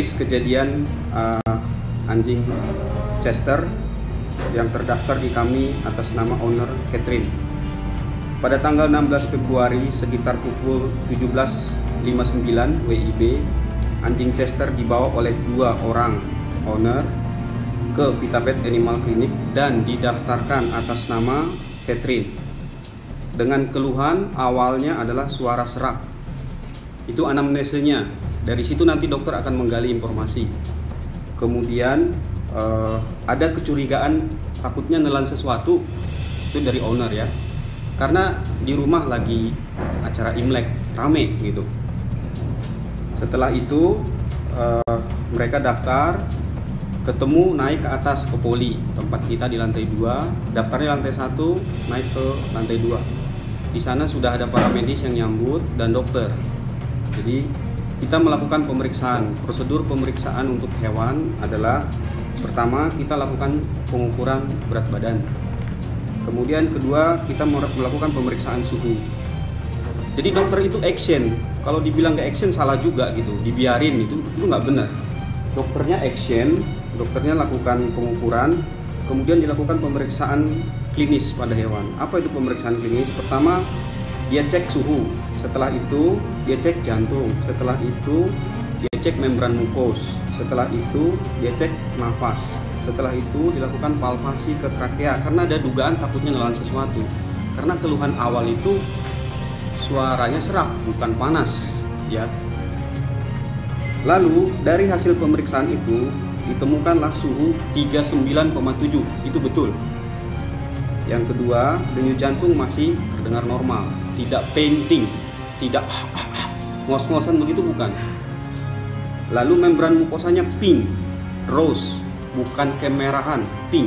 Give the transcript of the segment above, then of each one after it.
case kejadian uh, anjing Chester yang terdaftar di kami atas nama owner Catherine. Pada tanggal 16 Februari sekitar pukul 17.59 WIB, anjing Chester dibawa oleh dua orang owner ke Pitapet Animal Clinic dan didaftarkan atas nama Catherine. Dengan keluhan awalnya adalah suara serak. Itu anamnesenya. Dari situ nanti dokter akan menggali informasi. Kemudian uh, ada kecurigaan takutnya nelan sesuatu itu dari owner ya. Karena di rumah lagi acara imlek rame gitu. Setelah itu uh, mereka daftar ketemu naik ke atas ke poli tempat kita di lantai dua. Daftarnya lantai satu naik ke lantai dua. Di sana sudah ada para medis yang nyambut dan dokter. Jadi kita melakukan pemeriksaan prosedur pemeriksaan untuk hewan adalah Pertama, kita lakukan pengukuran berat badan. Kemudian kedua, kita melakukan pemeriksaan suhu. Jadi dokter itu action. Kalau dibilang nggak action salah juga gitu, dibiarin itu itu nggak benar. Dokternya action, dokternya lakukan pengukuran, kemudian dilakukan pemeriksaan klinis pada hewan. Apa itu pemeriksaan klinis? Pertama, dia cek suhu. Setelah itu, dia cek jantung. Setelah itu, dia cek membran mukos setelah itu dia cek nafas. Setelah itu dilakukan palpasi ke trakea karena ada dugaan takutnya nelan sesuatu. Karena keluhan awal itu suaranya serak bukan panas ya. Lalu dari hasil pemeriksaan itu ditemukanlah suhu 39,7 itu betul. Yang kedua denyut jantung masih terdengar normal tidak painting tidak ngos-ngosan begitu bukan Lalu membran mukosanya pink, rose, bukan kemerahan, pink.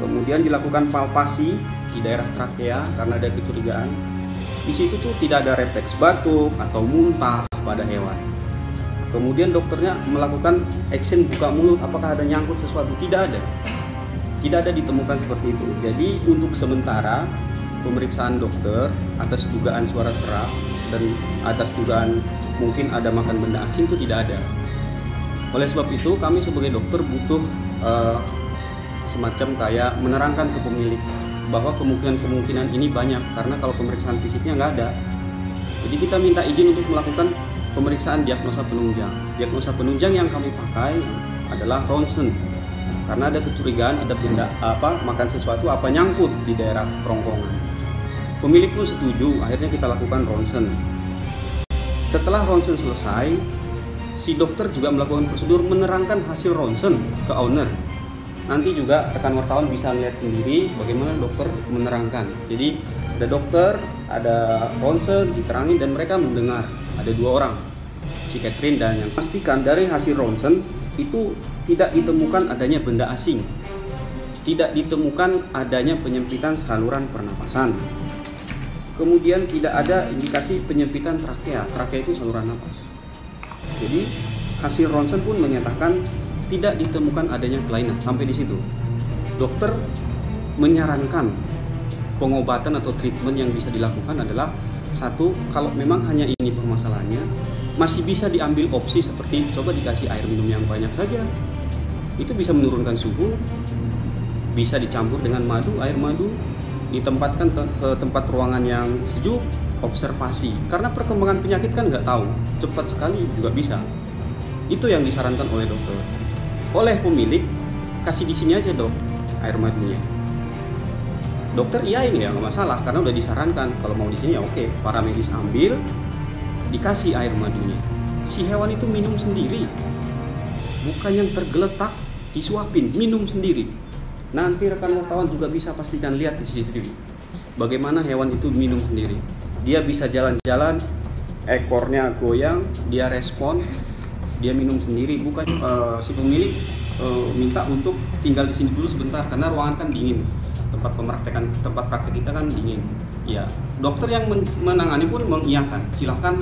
Kemudian dilakukan palpasi di daerah trakea karena ada kecurigaan. Di situ tuh tidak ada refleks batuk atau muntah pada hewan. Kemudian dokternya melakukan action buka mulut, apakah ada nyangkut sesuatu? Tidak ada. Tidak ada ditemukan seperti itu. Jadi untuk sementara pemeriksaan dokter atas dugaan suara serak dan atas dugaan mungkin ada makan benda asing itu tidak ada. Oleh sebab itu kami sebagai dokter butuh uh, semacam kayak menerangkan ke pemilik bahwa kemungkinan-kemungkinan ini banyak karena kalau pemeriksaan fisiknya nggak ada. Jadi kita minta izin untuk melakukan pemeriksaan diagnosa penunjang. Diagnosa penunjang yang kami pakai adalah ronsen karena ada kecurigaan ada benda apa makan sesuatu apa nyangkut di daerah kerongkongan. Pemilik pun setuju, akhirnya kita lakukan ronsen. Setelah ronsen selesai, si dokter juga melakukan prosedur menerangkan hasil ronsen ke owner. Nanti juga rekan wartawan bisa lihat sendiri bagaimana dokter menerangkan. Jadi ada dokter, ada ronsen diterangi dan mereka mendengar. Ada dua orang, si Catherine dan yang pastikan dari hasil ronsen itu tidak ditemukan adanya benda asing. Tidak ditemukan adanya penyempitan saluran pernapasan kemudian tidak ada indikasi penyempitan trakea. Trakea itu saluran nafas. Jadi hasil ronsen pun menyatakan tidak ditemukan adanya kelainan sampai di situ. Dokter menyarankan pengobatan atau treatment yang bisa dilakukan adalah satu kalau memang hanya ini permasalahannya masih bisa diambil opsi seperti coba dikasih air minum yang banyak saja itu bisa menurunkan suhu bisa dicampur dengan madu air madu ditempatkan te ke tempat ruangan yang sejuk observasi. Karena perkembangan penyakit kan nggak tahu cepat sekali juga bisa. Itu yang disarankan oleh dokter. Oleh pemilik kasih di sini aja dok air madunya. Dokter iya ini ya nggak masalah karena udah disarankan. Kalau mau di sini ya oke para medis ambil dikasih air madunya. Si hewan itu minum sendiri. Bukan yang tergeletak disuapin minum sendiri Nanti rekan wartawan juga bisa pastikan lihat di CCTV bagaimana hewan itu minum sendiri. Dia bisa jalan-jalan, ekornya goyang, dia respon, dia minum sendiri. Bukan uh, si pemilik uh, minta untuk tinggal di sini dulu sebentar karena ruangan kan dingin. Tempat pemraktekan tempat praktek kita kan dingin. Ya, dokter yang menangani pun mengiyakan. Silahkan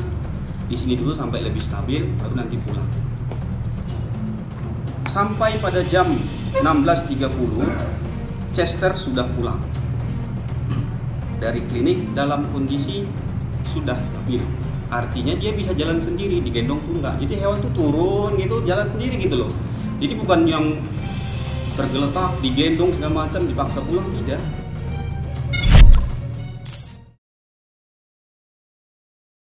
di sini dulu sampai lebih stabil, baru nanti pulang. Sampai pada jam 16.30 Chester sudah pulang. Dari klinik dalam kondisi sudah stabil. Artinya dia bisa jalan sendiri digendong pun enggak jadi hewan tuh turun gitu jalan sendiri gitu loh. Jadi bukan yang tergeletak digendong segala macam dipaksa pulang tidak